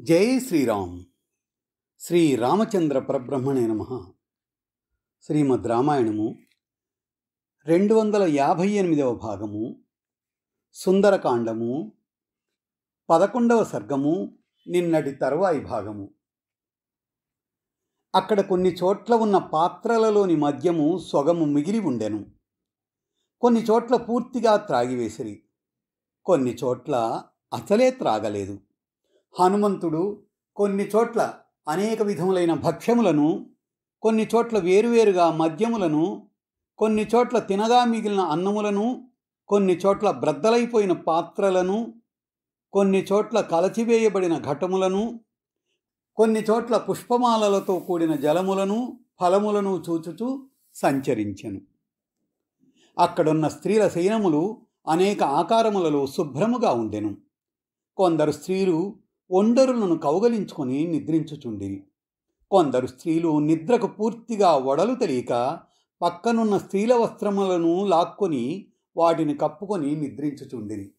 జై శ్రీరామ్. శ్రీ రామచంద్ర పరబ్రహ్మణే నమ. శ్రీమద్ రామాయణము రెండు వందల యాభై ఎనిమిదవ భాగము సుందరకాండము పదకొండవ సర్గము నిన్నటి తరువాయి భాగము. అక్కడ కొన్ని చోట్ల ఉన్న పాత్రలలోని మద్యము సొగము మిగిలి ఉండెను. కొన్ని చోట్ల పూర్తిగా త్రాగివేసిరి కొన్ని చోట్ల అసలే త్రాగలేదు. హనుమంతుడు కొన్ని చోట్ల అనేక విధములైన భక్ష్యములను కొన్ని చోట్ల వేరువేరుగా మద్యములను కొన్ని చోట్ల తినగా మిగిలిన అన్నములను కొన్ని చోట్ల బ్రద్దలైపోయిన పాత్రలను కొన్ని చోట్ల కలచివేయబడిన ఘటములను కొన్ని చోట్ల పుష్పమాలలతో కూడిన జలములను ఫలములను చూచుచూ సంచరించెను. అక్కడున్న స్త్రీల శయనములు అనేక ఆకారములలో శుభ్రముగా ఉండెను. కొందరు స్త్రీలు ఒండరులను కౌగలించుకొని నిద్రించుచుండిరి. కొందరు స్త్రీలు నిద్రకు పూర్తిగా వడలు తెలియక పక్కనున్న స్త్రీల వస్త్రములను లాక్కొని వాటిని కప్పుకొని నిద్రించుచుండిరి.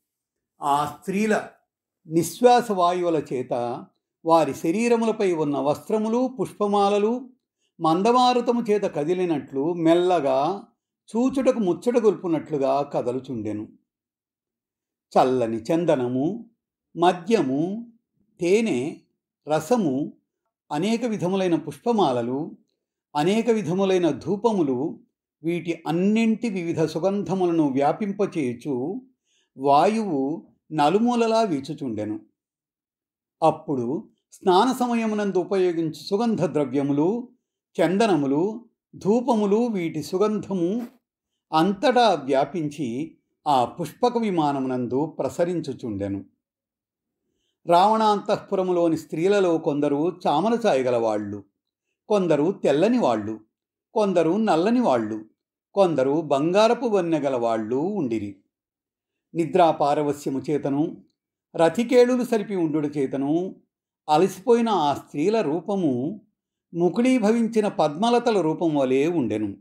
ఆ స్త్రీల నిశ్వాస వాయువుల చేత వారి శరీరములపై ఉన్న వస్త్రములు పుష్పమాలలు మందమారుతము చేత కదిలినట్లు మెల్లగా చూచుటకు ముచ్చట గొల్పునట్లుగా కదలుచుండెను. చల్లని చందనము మద్యము తేనె రసము అనేక విధములైన పుష్పమాలలు అనేక విధములైన ధూపములు వీటి అన్నింటి వివిధ సుగంధములను వ్యాపింపచేయుచు వాయువు నలుమూలలా వీచుచుండెను. అప్పుడు స్నాన సమయమునందు ఉపయోగించు సుగంధ ద్రవ్యములు చందనములు ధూపములు వీటి సుగంధము అంతటా వ్యాపించి ఆ పుష్పక విమానమునందు ప్రసరించుచుండెను. రావణాంతఃపురములోని స్త్రీలలో కొందరు చామల చాయగలవాళ్ళు కొందరు తెల్లని వాళ్ళు కొందరు నల్లని వాళ్ళు కొందరు బంగారపు వన్నెగల వాళ్ళు ఉండిరి. నిద్రాపారవస్యము చేతను రతికేళులు సరిపి ఉండుడు చేతను అలసిపోయిన ఆ స్త్రీల రూపము ముకుళీభవించిన పద్మలతల రూపం వలె ఉండెను.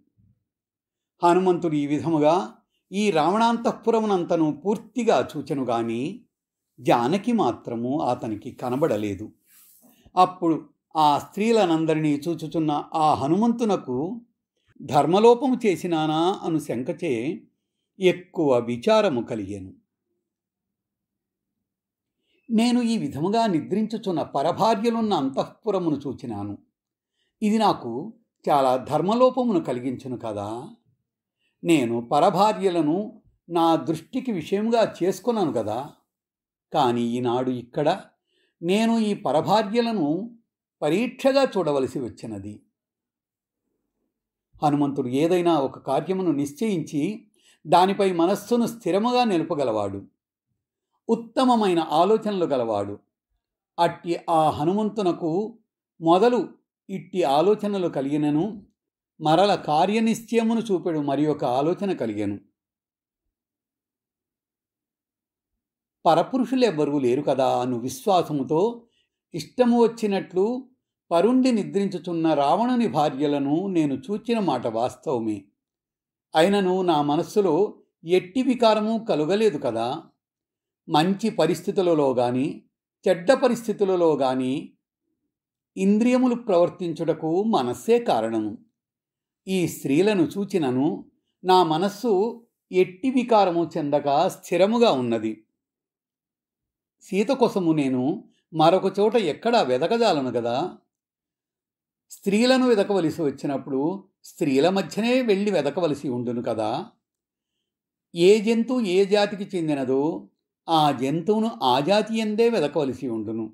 హనుమంతుడు ఈ విధముగా ఈ రావణాంతఃపురమునంతను పూర్తిగా చూచెను గాని జానకి మాత్రము అతనికి కనబడలేదు. అప్పుడు ఆ స్త్రీలనందరినీ చూచుచున్న ఆ హనుమంతునకు ధర్మలోపము చేసినానా? అను శంకచే ఎక్కువ విచారము కలిగాను. నేను ఈ విధముగా నిద్రించుచున్న పరభార్యలున్న అంతఃపురమును చూచినాను. ఇది నాకు చాలా ధర్మలోపమును కలిగించును కదా. నేను పరభార్యలను నా దృష్టికి విషయముగా చేసుకున్నాను కదా. కానీ ఈనాడు ఇక్కడ నేను ఈ పరభార్యలను పరీక్షగా చూడవలసి వచ్చినది. హనుమంతుడు ఏదైనా ఒక కార్యమును నిశ్చయించి దానిపై మనస్సును స్థిరముగా నిలుపగలవాడు. ఉత్తమమైన ఆలోచనలు గలవాడు. అట్టి ఆ హనుమంతునకు మొదలు ఇట్టి ఆలోచనలు కలిగినను మరల కార్యనిశ్చయమును చూపెడు మరి ఒక ఆలోచన కలిగాను. పరపురుషులెవ్వరూ లేరు కదా అను విశ్వాసముతో ఇష్టము వచ్చినట్లు పరుండి నిద్రించుచున్న రావణుని భార్యలను నేను చూచిన మాట వాస్తవమే. అయినను నా మనస్సులో ఎట్టి వికారము కలుగలేదు కదా. మంచి పరిస్థితులలో గాని చెడ్డ పరిస్థితులలో గాని ఇంద్రియములు ప్రవర్తించుటకు మనస్సే కారణము. ఈ స్త్రీలను చూచినను నా మనస్సు ఎట్టి వికారము చెందక స్థిరముగా ఉన్నది. సీత కోసము నేను మరొక చోట ఎక్కడా వెదకజాలను కదా స్త్రీలను వెదకవలసి వచ్చినప్పుడు స్త్రీల మధ్యనే వెళ్ళి వెదకవలసి ఉండును కదా? ఏ జంతువు ఏ జాతికి చెందినదో ఆ జంతువును ఆ జాతి ఎందే వెదకవలసి ఉండును.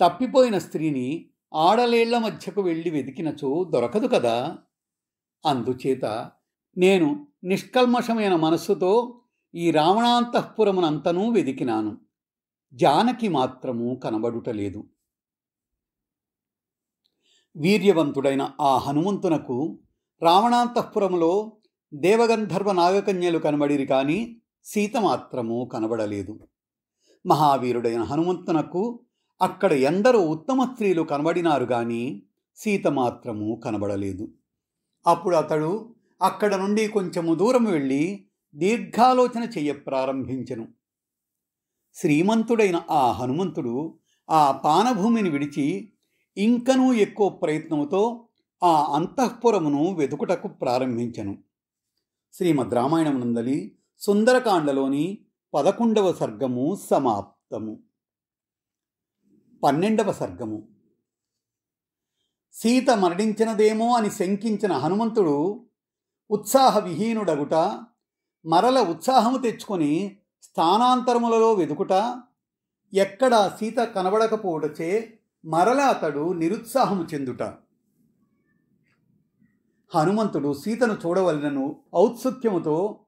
తప్పిపోయిన స్త్రీని ఆడలేళ్ళ మధ్యకు వెళ్ళి వెతికినచో దొరకదు కదా? అందుచేత నేను నిష్కల్మషమైన మనస్సుతో ఈ రావణాంతఃపురమునంతనూ వెదికినాను. జానకి మాత్రము కనబడుటలేదు వీర్యవంతుడైన ఆ హనుమంతునకు రావణాంతఃపురంలో దేవగంధర్వ నాగకన్యలు కనబడిరి కానీ సీత మాత్రము కనబడలేదు. మహావీరుడైన హనుమంతునకు అక్కడ ఎందరో ఉత్తమ స్త్రీలు కనబడినారు కానీ సీత మాత్రము కనబడలేదు. అప్పుడు అతడు అక్కడ నుండి కొంచెము దూరం వెళ్ళి దీర్ఘాలోచన చెయ్య ప్రారంభించెను. శ్రీమంతుడైన ఆ హనుమంతుడు ఆ పానభూమిని విడిచి ఇంకనూ ఎక్కువ ప్రయత్నముతో ఆ అంతఃపురమును వెతుకుటకు ప్రారంభించను. శ్రీమద్ రామాయణం నందలి సుందరకాండలోని పదకొండవ సర్గము సమాప్తము. పన్నెండవ సర్గము. సీత మరణించినదేమో అని శంకించిన హనుమంతుడు ఉత్సాహ విహీనుడగుట మరల ఉత్సాహము తెచ్చుకొని స్థానాంతరములలో వెదుకుట ఎక్కడా సీత కనబడకపోవటచే మరల అతడు నిరుత్సాహము చెందుట. హనుమంతుడు సీతను చూడవలనను ఔత్సుక్యముతో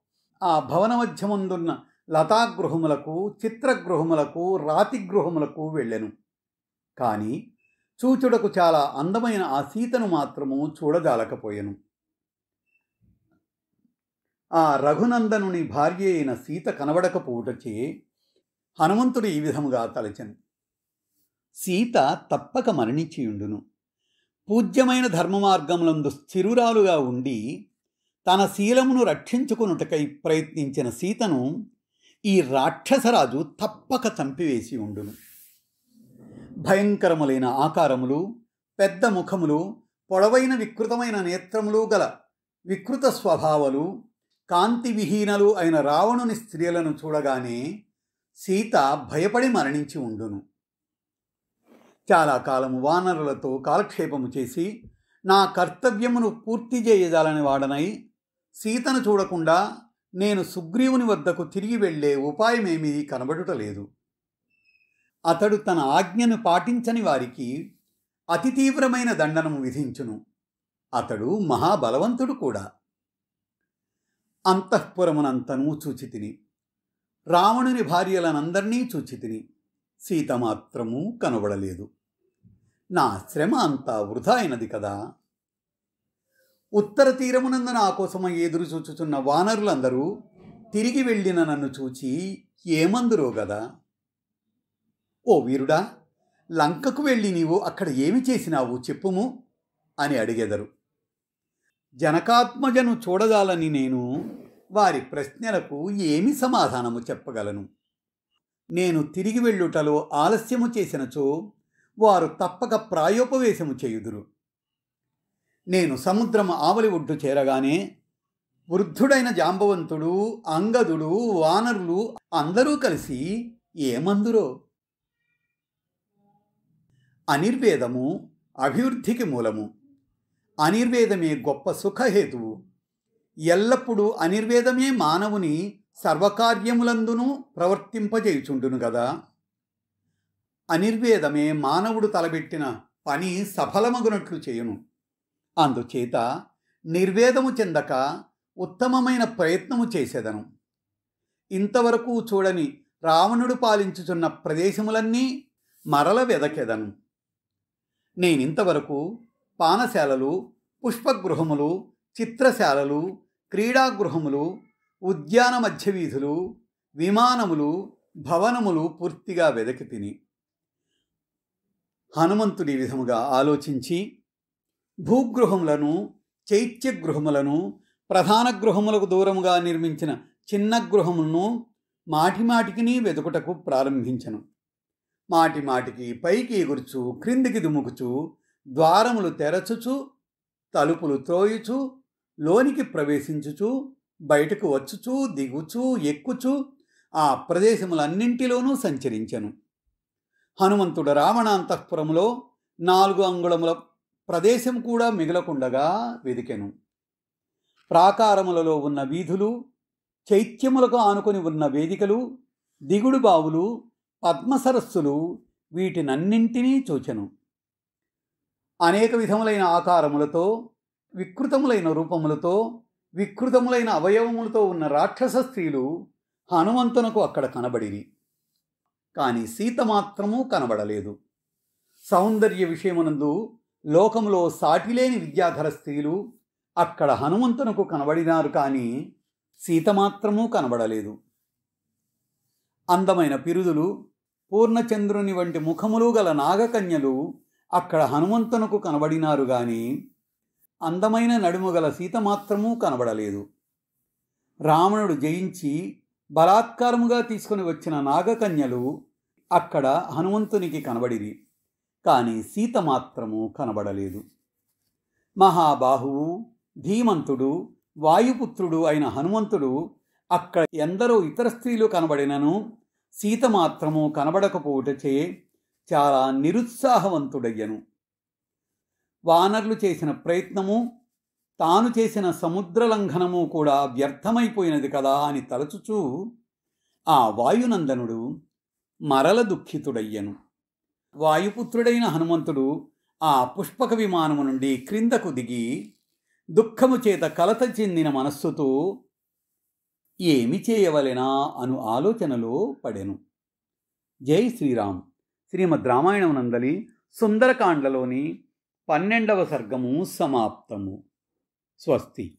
ఆ భవన మధ్యమందున్న లతాగృహములకు చిత్రగృహములకు రాతిగృహములకు వెళ్ళెను. కానీ చూచుడకు చాలా అందమైన ఆ సీతను మాత్రము చూడజాలకపోయెను. ఆ రఘునందనుని భార్య అయిన సీత కనబడకపోవుటచే హనుమంతుడు ఈ విధముగా తలచెను. సీత తప్పక మరణించియుండును. పూజ్యమైన ధర్మ మార్గములందు స్థిరురాలుగా ఉండి తన శీలమును రక్షించుకునుటకై ప్రయత్నించిన సీతను ఈ రాక్షసరాజు తప్పక చంపివేసి ఉండును భయంకరములైన ఆకారములు పెద్ద ముఖములు పొడవైన వికృతమైన నేత్రములు గల వికృత స్వభావాలు కాంతి విహీనలు అయిన రావణుని స్త్రీలను చూడగానే సీత భయపడి మరణించి ఉండును. చాలా కాలము వానరులతో కాలక్షేపము చేసి నా కర్తవ్యమును పూర్తి చేయజాలని వాడనై సీతను చూడకుండా నేను సుగ్రీవుని వద్దకు తిరిగి వెళ్ళే ఉపాయమేమీ కనబడుటలేదు. అతడు తన ఆజ్ఞను పాటించని వారికి అతి తీవ్రమైన దండనము విధించును. అతడు మహాబలవంతుడు కూడా. అంతఃపురమునంతనూ చూచితిని. రావణుని భార్యలనందరినీ చూచితిని. సీత మాత్రము కనబడలేదు. నా శ్రమ అంతా వృధా అయినది కదా. ఉత్తర తీరమునందు నా కోసం ఎదురు చూచుచున్న వానరులందరూ తిరిగి వెళ్ళిన నన్ను చూచి ఏమందురో గదా. ఓ వీరుడా లంకకు వెళ్ళి నీవు అక్కడ ఏమి చేసినావు చెప్పుము అని అడిగెదరు. జనకాత్మజను చూడగాలని నేను వారి ప్రశ్నలకు ఏమి సమాధానము చెప్పగలను? నేను తిరిగి వెళ్ళుటలో ఆలస్యము చేసినచో వారు తప్పక ప్రాయోపవేశము చేయుదురు. నేను సముద్రము ఆవలి ఒడ్డు చేరగానే వృద్ధుడైన జాంబవంతుడు అంగదుడు వానరులు అందరూ కలిసి ఏమందురో? అనిర్వేదము అభివృద్ధికి మూలము. అనిర్వేదమే గొప్ప సుఖహేతువు. ఎల్లప్పుడూ అనిర్వేదమే మానవుని సర్వకార్యములందునూ ప్రవర్తింపజేయుచుండును కదా అనిర్వేదమే మానవుడు తలబెట్టిన పని సఫలమగునట్లు చేయును. అందుచేత నిర్వేదము చెందక ఉత్తమమైన ప్రయత్నము చేసేదను. ఇంతవరకు చూడని రావణుడు పాలించుచున్న ప్రదేశములన్నీ మరల వెదకెదను. నేనింతవరకు పానశాలలు పుష్పగృహములు చిత్రశాలలు క్రీడాగృహములు ఉద్యాన మధ్య వీధులు విమానములు భవనములు పూర్తిగా వెదకి తిని హనుమంతుడి విధముగా ఆలోచించి భూగృహములను చైత్యగృహములను ప్రధాన గృహములకు దూరముగా నిర్మించిన చిన్న గృహములను మాటిమాటికిని వెతుకుటకు ప్రారంభించను. మాటిమాటికి పైకి ఎగురుచు క్రిందికి దుముకుచు ద్వారములు తెరచుచు తలుపులు త్రోయుచు లోనికి ప్రవేశించుచు బయటకు వచ్చుచు దిగుచు ఎక్కుచు ఆ ప్రదేశములన్నింటిలోనూ సంచరించెను. హనుమంతుడు రావణాంతఃపురములో నాలుగు అంగుళముల ప్రదేశం కూడా మిగలకుండగా వెదికెను. ప్రాకారములలో ఉన్న వీధులు చైత్యములకు ఆనుకొని ఉన్న వేదికలు దిగుడు బావులు పద్మసరస్సులు వీటినన్నింటినీ చూచెను. అనేక విధములైన ఆకారములతో వికృతములైన రూపములతో వికృతములైన అవయవములతో ఉన్న రాక్షస స్త్రీలు హనుమంతునకు అక్కడ కనబడిరి. కానీ సీత మాత్రము కనబడలేదు. సౌందర్య విషయమునందు లోకములో సాటిలేని విద్యాధర స్త్రీలు అక్కడ హనుమంతునకు కనబడినారు కానీ సీత మాత్రము కనబడలేదు. అందమైన పిరుదులు పూర్ణచంద్రుని వంటి ముఖములు గల నాగకన్యలు అక్కడ హనుమంతునకు కనబడినారు గాని అందమైన నడుము గల సీత మాత్రము కనబడలేదు. రావణుడు జయించి బలాత్కారముగా తీసుకుని వచ్చిన నాగకన్యలు అక్కడ హనుమంతునికి కనబడిరి కానీ సీత మాత్రము కనబడలేదు. మహాబాహువు ధీమంతుడు వాయుపుత్రుడు అయిన హనుమంతుడు అక్కడ ఎందరో ఇతర స్త్రీలు కనబడినను సీత మాత్రము కనబడకపోవుటచే చాలా నిరుత్సాహవంతుడయ్యను. వానర్లు చేసిన ప్రయత్నము తాను చేసిన సముద్ర లంఘనము కూడా వ్యర్థమైపోయినది కదా అని తలచుచూ ఆ వాయునందనుడు మరల దుఃఖితుడయ్యను. వాయుపుత్రుడైన హనుమంతుడు ఆ పుష్పక విమానము నుండి క్రిందకు దిగి దుఃఖము చేత కలత చెందిన మనస్సుతో ఏమి చేయవలెనా అను ఆలోచనలో పడెను. జై శ్రీరామ్. శ్రీమద్ రామాయణం నందలి సుందరకాండలోని పన్నెండవ సర్గము సమాప్తము. స్వస్తి.